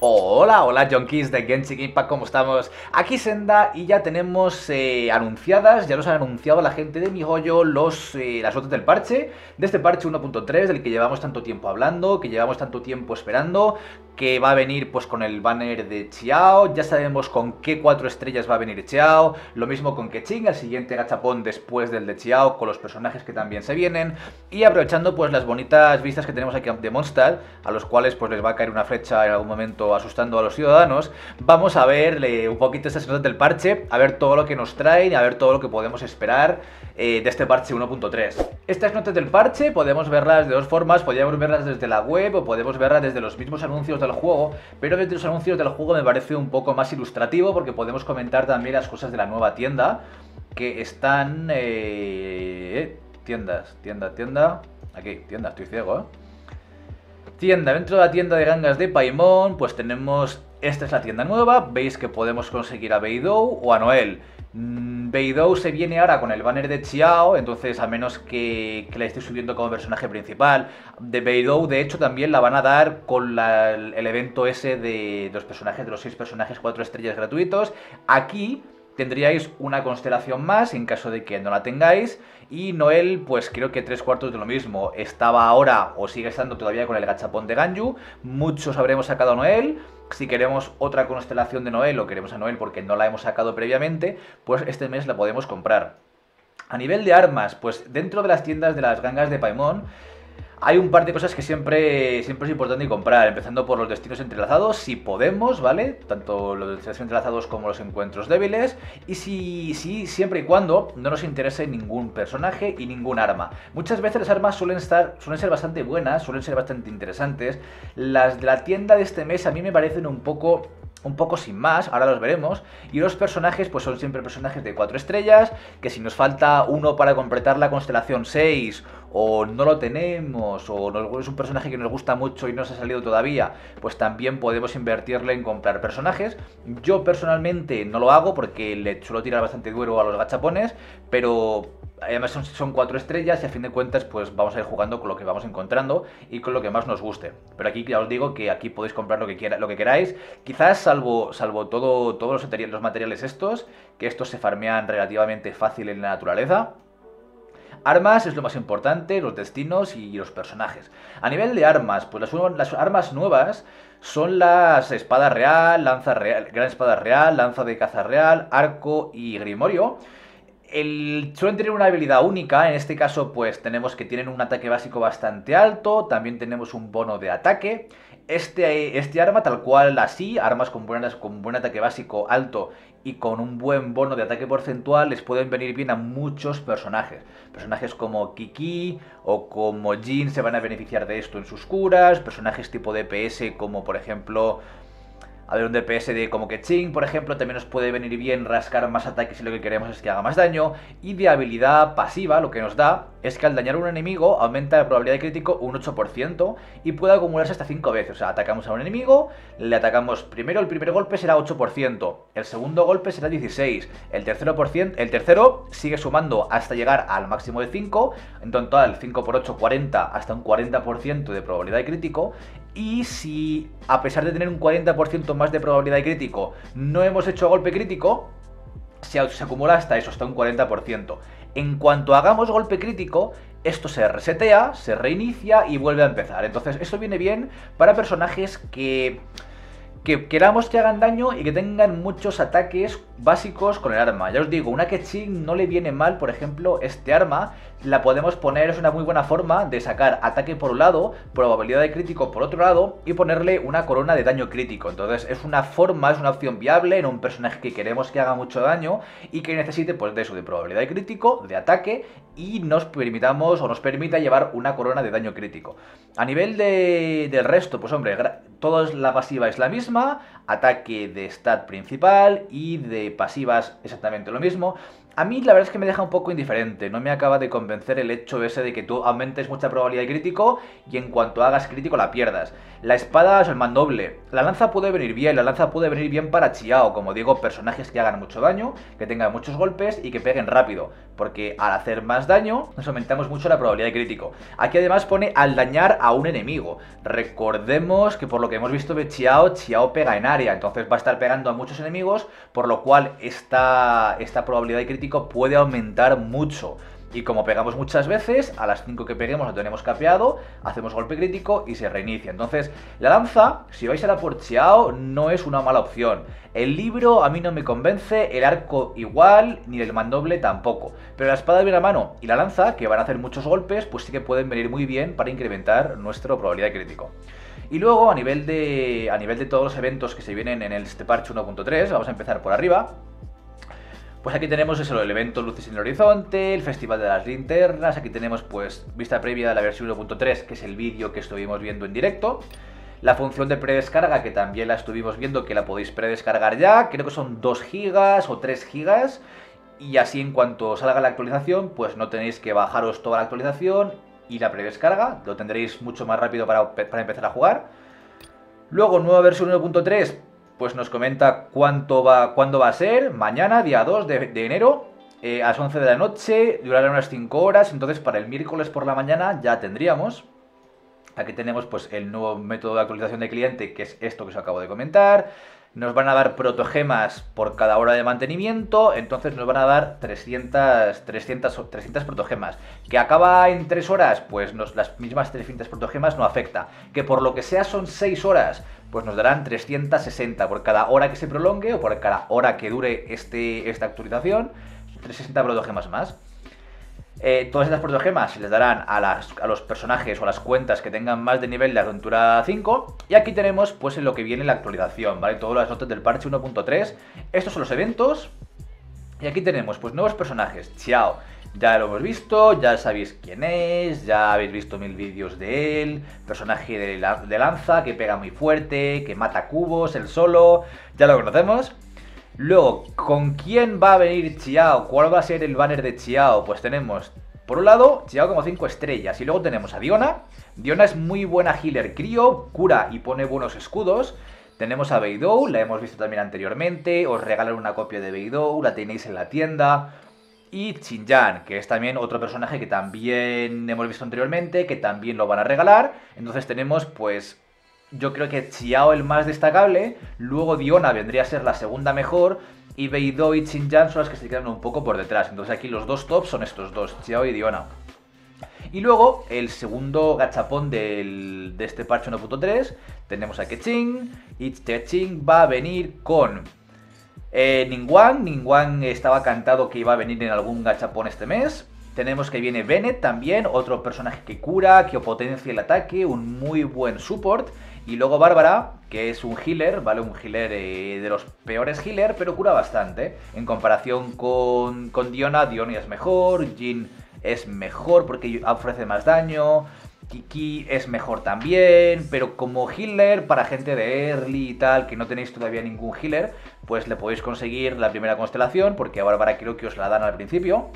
Hola, hola junkies de Genshin Impact, ¿cómo estamos? Aquí Senda y ya tenemos eh, anunciadas, ya nos han anunciado la gente de MiHoYo los, eh, las notas del parche, de este parche 1.3 del que llevamos tanto tiempo hablando, que llevamos tanto tiempo esperando, que va a venir pues con el banner de Chiao, ya sabemos con qué cuatro estrellas va a venir Chiao, lo mismo con Keqing, el siguiente gachapón después del de Chiao, con los personajes que también se vienen, y aprovechando pues las bonitas vistas que tenemos aquí de Mondstadt, a los cuales pues les va a caer una flecha en algún momento asustando a los ciudadanos, vamos a ver un poquito estas notas del parche, a ver todo lo que nos traen a ver todo lo que podemos esperar eh, de este parche 1.3. Estas notas del parche podemos verlas de dos formas, podríamos verlas desde la web o podemos verlas desde los mismos anuncios del juego, pero desde los anuncios del juego me parece un poco más ilustrativo porque podemos comentar también las cosas de la nueva tienda que están... Eh, tiendas, tienda, tienda... Aquí, tienda, estoy ciego, ¿eh? Tienda, dentro de la tienda de gangas de Paimon, pues tenemos, esta es la tienda nueva, veis que podemos conseguir a Beidou o a Noel. Mm, Beidou se viene ahora con el banner de Chiao, entonces a menos que, la esté subiendo como personaje principal. De Beidou, de hecho, también la van a dar con el evento ese de los personajes, de los seis personajes, cuatro estrellas gratuitos. Aquí tendríais una constelación más en caso de que no la tengáis. Y Noel, pues creo que tres cuartos de lo mismo. Estaba ahora o sigue estando todavía con el gachapón de Ganju. Muchos habremos sacado a Noel. Si queremos otra constelación de Noel o queremos a Noel porque no la hemos sacado previamente, pues este mes la podemos comprar. A nivel de armas, pues dentro de las tiendas de las gangas de Paimon hay un par de cosas que siempre, siempre es importante comprar, empezando por los destinos entrelazados, si podemos, ¿vale? Tanto los destinos entrelazados como los encuentros débiles, y si, si siempre y cuando no nos interese ningún personaje y ningún arma. Muchas veces las armas suelen, estar, suelen ser bastante buenas, suelen ser bastante interesantes. Las de la tienda de este mes a mí me parecen un poco un poco sin más, ahora los veremos. Y los personajes, pues son siempre personajes de 4 estrellas, que si nos falta uno para completar la constelación 6, o no lo tenemos, o es un personaje que nos gusta mucho y no se ha salido todavía, pues también podemos invertirle en comprar personajes. Yo personalmente no lo hago porque le suelo tirar bastante duro a los gachapones, pero Además son, cuatro estrellas y a fin de cuentas pues vamos a ir jugando con lo que vamos encontrando y con lo que más nos guste. Pero aquí ya os digo que aquí podéis comprar lo que, quiera, lo que queráis. Quizás salvo, salvo todo, todos los, los materiales estos, que estos se farmean relativamente fácil en la naturaleza. Armas es lo más importante, los destinos y los personajes. A nivel de armas, pues las, las armas nuevas son las espada real, lanza real, gran espada real, lanza de caza real, arco y grimorio el, suelen tener una habilidad única, en este caso pues tenemos que tienen un ataque básico bastante alto, también tenemos un bono de ataque. Este, este arma tal cual así, armas con, buenas, con buen ataque básico alto y con un buen bono de ataque porcentual les pueden venir bien a muchos personajes. Personajes como Kiki o como Jin se van a beneficiar de esto en sus curas, personajes tipo DPS como por ejemplo a ver, un DPS de como que ching, por ejemplo, también nos puede venir bien rascar más ataques si lo que queremos es que haga más daño. Y de habilidad pasiva, lo que nos da es que al dañar a un enemigo aumenta la probabilidad de crítico un 8% y puede acumularse hasta 5 veces. O sea, atacamos a un enemigo, le atacamos primero, el primer golpe será 8%, el segundo golpe será 16%, el tercero, por el tercero sigue sumando hasta llegar al máximo de 5, en total 5 por 8, 40, hasta un 40% de probabilidad de crítico. Y si a pesar de tener un 40% más de probabilidad de crítico, no hemos hecho golpe crítico, se, acumula hasta eso, hasta un 40%. En cuanto hagamos golpe crítico, esto se resetea, se reinicia y vuelve a empezar. Entonces, esto viene bien para personajes que que queramos que hagan daño y que tengan muchos ataques básicos con el arma. Ya os digo, una Ketching no le viene mal, por ejemplo, este arma la podemos poner, es una muy buena forma de sacar ataque por un lado, probabilidad de crítico por otro lado y ponerle una corona de daño crítico. Entonces es una forma, es una opción viable en un personaje que queremos que haga mucho daño y que necesite pues de eso, de probabilidad de crítico, de ataque y nos permitamos o nos permita llevar una corona de daño crítico. A nivel de, del resto, pues hombre, toda la pasiva es la misma, ataque de stat principal y de pasivas exactamente lo mismo. A mí la verdad es que me deja un poco indiferente, no me acaba de convencer el hecho ese de que tú aumentes mucha probabilidad de crítico y en cuanto hagas crítico la pierdas. La espada es el mandoble, la lanza puede venir bien, la lanza puede venir bien para Chiao, como digo, personajes que hagan mucho daño, que tengan muchos golpes y que peguen rápido, porque al hacer más daño nos aumentamos mucho la probabilidad de crítico. Aquí además pone al dañar a un enemigo. Recordemos que por lo que hemos visto de Chiao, Chiao pega en área, entonces va a estar pegando a muchos enemigos, por lo cual esta, esta probabilidad de crítico puede aumentar mucho. Y como pegamos muchas veces, a las 5 que peguemos lo tenemos capeado, hacemos golpe crítico y se reinicia. Entonces, la lanza, si vais a la por Chiao, no es una mala opción. El libro a mí no me convence, el arco igual, ni el mandoble tampoco. Pero la espada de una mano y la lanza, que van a hacer muchos golpes, pues sí que pueden venir muy bien para incrementar nuestra probabilidad de crítico. Y luego, a nivel de, a nivel de todos los eventos que se vienen en el este parche 1.3, vamos a empezar por arriba. Pues aquí tenemos eso, el evento Luces en el Horizonte, el Festival de las Linternas, aquí tenemos pues vista previa de la versión 1.3, que es el vídeo que estuvimos viendo en directo. La función de predescarga, que también la estuvimos viendo, que la podéis predescargar ya, creo que son 2 gigas o 3 gigas. Y así en cuanto salga la actualización, pues no tenéis que bajaros toda la actualización y la predescarga, lo tendréis mucho más rápido para, para empezar a jugar. Luego, nueva versión 1.3, pues nos comenta cuánto va, cuándo va a ser. Mañana, día 2 de, enero, eh, a las 11 de la noche, durará unas 5 horas. Entonces, para el miércoles por la mañana ya tendríamos. Aquí tenemos pues el nuevo método de actualización de cliente, que es esto que os acabo de comentar. Nos van a dar protogemas por cada hora de mantenimiento, entonces nos van a dar 300, 300, 300 protogemas. ¿Que acaba en 3 horas? Pues nos, las mismas 300 protogemas no afecta. Que por lo que sea son 6 horas, pues nos darán 360 por cada hora que se prolongue o por cada hora que dure este, esta actualización, 360 protogemas más. Eh, todas estas protogemas se les darán a, las, a, los personajes o a las cuentas que tengan más de nivel de aventura 5. Y aquí tenemos pues en lo que viene la actualización, ¿vale? Todas las notas del parche 1.3. Estos son los eventos. Y aquí tenemos pues nuevos personajes. Chao. Ya lo hemos visto, ya sabéis quién es, ya habéis visto mil vídeos de él, personaje de, lanza que pega muy fuerte, que mata cubos, él solo, ya lo conocemos. Luego, ¿con quién va a venir Chiao? ¿Cuál va a ser el banner de Chiao? Pues tenemos, por un lado, Chiao como 5 estrellas, y luego tenemos a Diona. Diona es muy buena healer crío, cura y pone buenos escudos. Tenemos a Beidou, la hemos visto también anteriormente, os regalan una copia de Beidou, la tenéis en la tienda y Xinjiang, que es también otro personaje que también hemos visto anteriormente, que también lo van a regalar. Entonces tenemos, pues, yo creo que Chiao el más destacable, luego Diona vendría a ser la segunda mejor, y Beidou y Xinjiang son las que se quedan un poco por detrás. Entonces aquí los dos tops son estos dos, Chiao y Diona. Y luego, el segundo gachapón de este parche 1.3, tenemos a Keching, y Keching va a venir con eh, Ningguang, Ningguang estaba cantado que iba a venir en algún gachapón este mes. Tenemos que viene Bennett también, otro personaje que cura, que potencia el ataque, un muy buen support. Y luego Bárbara, que es un healer, ¿vale? Un healer eh, de los peores healer, pero cura bastante. En comparación con, con Diona, Diona es mejor, Jin es mejor porque ofrece más daño. Kiki es mejor también, pero como healer para gente de early y tal, que no tenéis todavía ningún healer, pues le podéis conseguir la primera constelación, porque ahora para creo que os la dan al principio,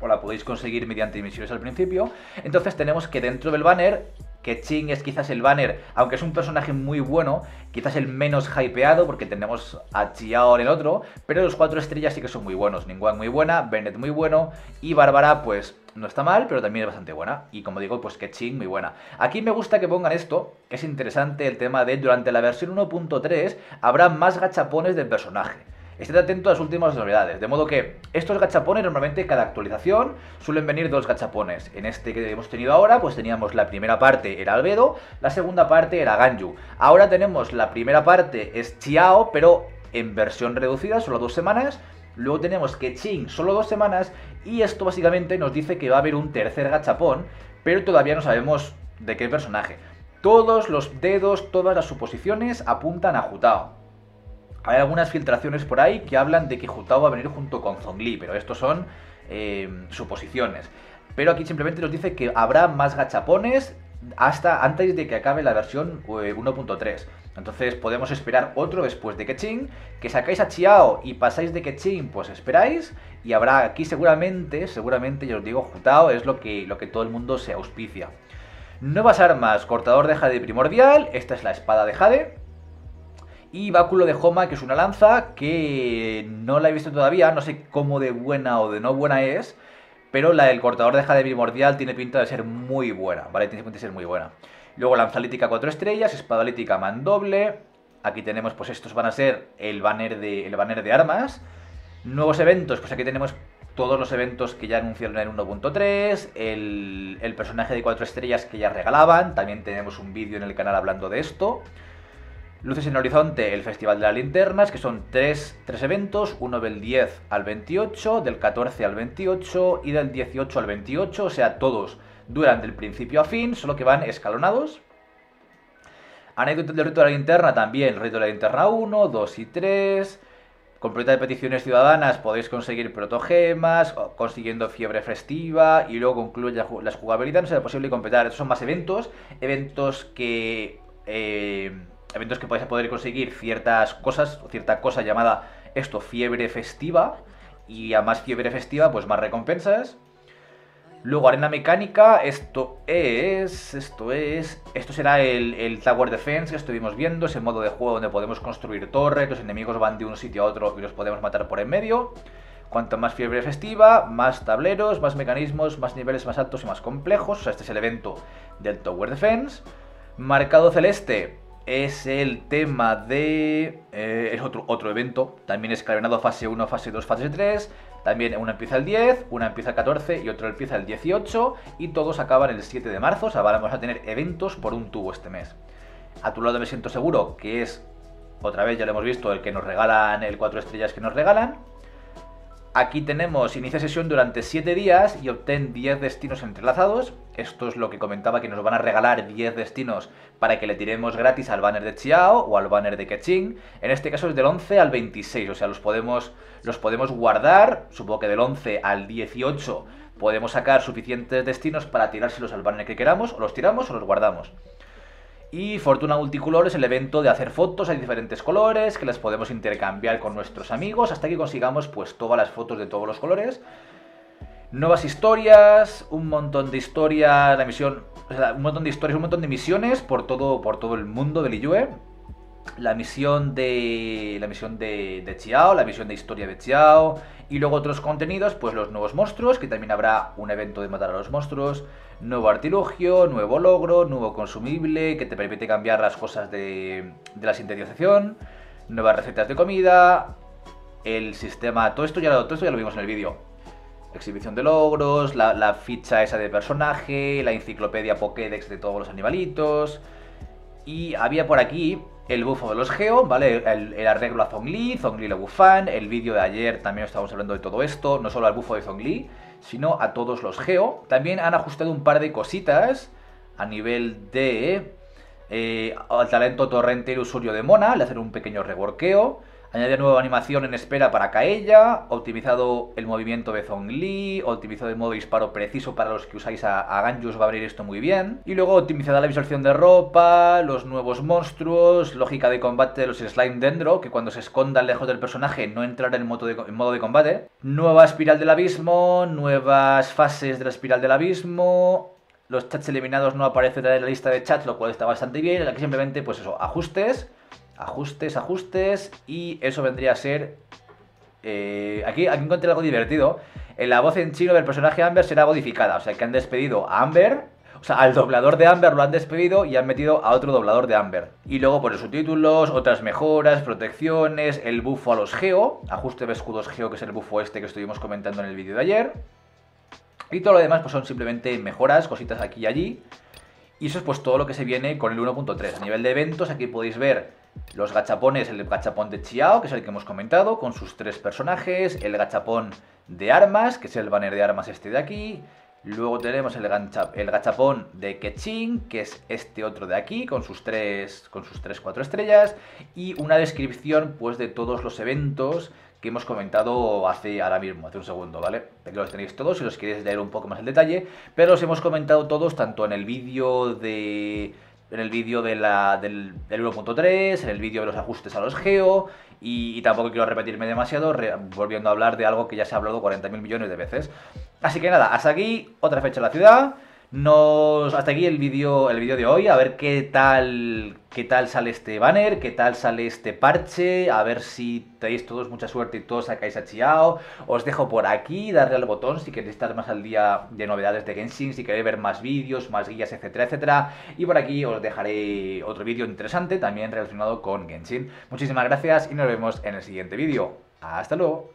o la podéis conseguir mediante misiones al principio. Entonces tenemos que dentro del banner que Ching es quizás el banner, aunque es un personaje muy bueno, quizás el menos hypeado, porque tenemos a Chiao en el otro, pero los cuatro estrellas sí que son muy buenos. Ningguang muy buena, Bennett muy bueno, y Bárbara, pues no está mal, pero también es bastante buena. Y como digo, pues que Ching muy buena. Aquí me gusta que pongan esto, que es interesante el tema de durante la versión 1.3 habrá más gachapones del personaje. Ested atento a las últimas novedades, de modo que estos gachapones normalmente cada actualización suelen venir dos gachapones. En este que hemos tenido ahora, pues teníamos la primera parte era Albedo, la segunda parte era Ganju. Ahora tenemos la primera parte es Chiao, pero en versión reducida, solo dos semanas. Luego tenemos que Ching, solo dos semanas. Y esto básicamente nos dice que va a haber un tercer gachapón, pero todavía no sabemos de qué personaje. Todos los dedos, todas las suposiciones apuntan a Jutao. Hay algunas filtraciones por ahí que hablan de que Jutao va a venir junto con Zhongli, pero estos son eh, suposiciones. Pero aquí simplemente nos dice que habrá más gachapones hasta antes de que acabe la versión 1.3. Eh, Entonces podemos esperar otro después de Keqing, que sacáis a Chiao y pasáis de Keqing, pues esperáis, y habrá aquí seguramente, seguramente, yo os digo, Jutao es lo que, lo que todo el mundo se auspicia. Nuevas armas, cortador de Jade primordial, esta es la espada de Jade, y báculo de Homa, que es una lanza que no la he visto todavía, no sé cómo de buena o de no buena es, pero la del cortador de jade primordial tiene pinta de ser muy buena, ¿vale? Tiene pinta de ser muy buena. Luego lanzalítica 4 estrellas, espadalítica mandoble. Aquí tenemos, pues estos van a ser el banner de, el banner de armas. Nuevos eventos, pues aquí tenemos todos los eventos que ya anunciaron en 1.3, el, el personaje de 4 estrellas que ya regalaban, también tenemos un vídeo en el canal hablando de esto. Luces en el horizonte, el Festival de las Linternas, que son tres, eventos, uno del 10 al 28, del 14 al 28 y del 18 al 28, o sea, todos duran del principio a fin, solo que van escalonados. Anécdota del Rito de la Linterna también, Rito de la Linterna 1, 2 y 3. Con de peticiones ciudadanas podéis conseguir protogemas, consiguiendo fiebre festiva y luego concluye las jugabilidades, no será posible completar. Estos son más eventos, eventos que... Eh, eventos que podéis poder conseguir ciertas cosas, o cierta cosa llamada esto, fiebre festiva, y a más fiebre festiva, pues más recompensas. Luego arena mecánica, esto es, esto es, esto será el, Tower Defense que estuvimos viendo, ese modo de juego donde podemos construir torres, los enemigos van de un sitio a otro y los podemos matar por en medio. Cuanto más fiebre festiva, más tableros, más mecanismos, más niveles más altos y más complejos. O sea, este es el evento del Tower Defense. Marcado celeste, es el tema de... Eh, es otro, otro evento, también escalonado fase 1, fase 2, fase 3. También una empieza el 10, una empieza el 14 y otro empieza el 18. Y todos acaban el 7 de marzo, o sea, vamos a tener eventos por un tubo este mes. A tu lado me siento seguro que es, otra vez ya lo hemos visto, el que nos regalan, el 4 estrellas que nos regalan. Aquí tenemos inicia sesión durante 7 días y obtén 10 destinos entrelazados. Esto es lo que comentaba que nos van a regalar 10 destinos para que le tiremos gratis al banner de Chiao o al banner de Keqing. En este caso es del 11 al 26, o sea, los podemos, los podemos guardar. Supongo que del 11 al 18 podemos sacar suficientes destinos para tirárselos al banner que queramos. O los tiramos o los guardamos. Y Fortuna Multicolor es el evento de hacer fotos, hay diferentes colores que las podemos intercambiar con nuestros amigos hasta que consigamos pues todas las fotos de todos los colores. Nuevas historias, un montón de historias, la misión, un montón de historias, un montón de misiones por todo, por todo el mundo del Liyue. La misión de. La misión de, de Chiao, la misión de historia de Chiao. Y luego otros contenidos, pues los nuevos monstruos, que también habrá un evento de matar a los monstruos nuevo artilugio, nuevo logro, nuevo consumible que te permite cambiar las cosas de, la sintetización, nuevas recetas de comida, el sistema, todo esto ya, todo esto ya lo vimos en el vídeo. Exhibición de logros, la, ficha esa de personaje, la enciclopedia Pokédex de todos los animalitos. Y había por aquí el bufo de los Geo, ¿vale? El, arreglo a Zhongli, Zhongli lo bufan. El vídeo de ayer también estábamos hablando de todo esto, no solo al bufo de Zhongli, sino a todos los Geo. También han ajustado un par de cositas a nivel de eh, al talento torrente ilusorio de Mona, le hacen un pequeño reworkeo. Añade nueva animación en espera para Kaella, optimizado el movimiento de Zhongli, optimizado el modo disparo preciso para los que usáis a, a Ganjus, va a abrir esto muy bien. Y luego optimizada la visualización de ropa, los nuevos monstruos, lógica de combate de los Slime Dendro, que cuando se escondan lejos del personaje no entrará en modo en modo de combate. Nueva espiral del abismo, nuevas fases de la espiral del abismo, los chats eliminados no aparecen en la lista de chats, lo cual está bastante bien. Aquí simplemente, pues eso, ajustes Ajustes, ajustes. Y eso vendría a ser... Eh, aquí, aquí encontré algo divertido. En la voz en chino del personaje Amber será modificada. O sea, que han despedido a Amber. O sea, al doblador de Amber lo han despedido y han metido a otro doblador de Amber. Y luego por los subtítulos, otras mejoras, protecciones, el bufo a los Geo, ajuste de escudos Geo, que es el bufo este que estuvimos comentando en el vídeo de ayer. Y todo lo demás pues son simplemente mejoras, cositas aquí y allí. Y eso es pues todo lo que se viene con el 1.3. A nivel de eventos, aquí podéis ver los gachapones, el gachapón de Chiao, que es el que hemos comentado, con sus tres personajes, el gachapón de armas, que es el banner de armas este de aquí, luego tenemos el, el gachapón de Keqing, que es este otro de aquí, con sus tres, con sus tres, cuatro estrellas, y una descripción pues de todos los eventos que hemos comentado hace ahora mismo, hace un segundo, ¿vale? Aquí los tenéis todos si los queréis leer un poco más el detalle, pero los hemos comentado todos tanto en el vídeo de en el vídeo de del, del 1.3, en el vídeo de los ajustes a los geo, y, tampoco quiero repetirme demasiado, volviendo a hablar de algo que ya se ha hablado 40.000 millones de veces. Así que nada, hasta aquí, otra fecha en la ciudad. Hasta aquí el vídeo el vídeo de hoy, a ver qué tal, qué tal sale este banner, qué tal sale este parche, a ver si tenéis todos mucha suerte y todos sacáis a Chiao. Os dejo por aquí, darle al botón si queréis estar más al día de novedades de Genshin, si queréis ver más vídeos, más guías, etcétera, etcétera. Y por aquí os dejaré otro vídeo interesante también relacionado con Genshin. Muchísimas gracias y nos vemos en el siguiente vídeo. Hasta luego.